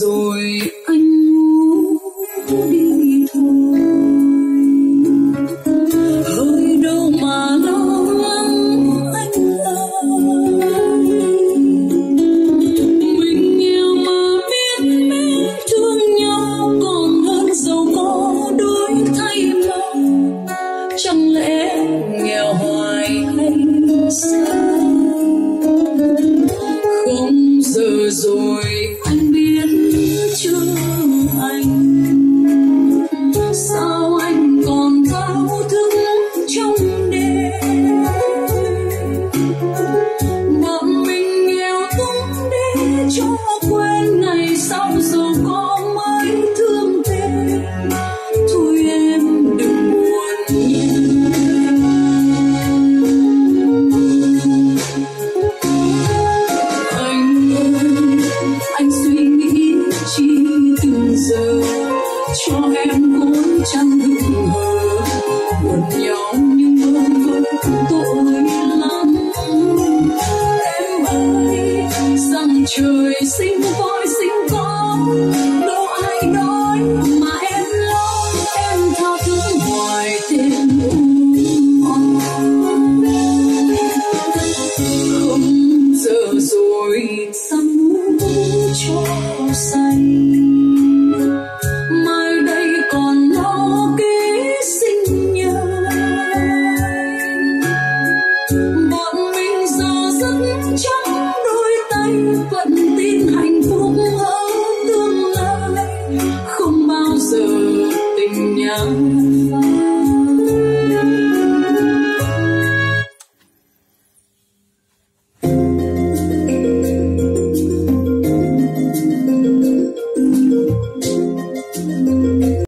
rồi. Anh muốn đi thôi. Hơi đâu mà lo lắng anh ơi. Mình nghèo mà biết mến thương nhau còn hơn giàu có đổi thay màu chẳng lẽ nghèo hoài hay sao? Không giờ rồi. Để cho trời xinh voi xinh con. Đâu ai nói mà em lo, em tha thứ ngoài thêm không. Giờ rồi sắm cho xanh vẫn tin hạnh phúc ở tương lai. Không bao giờ tình nhau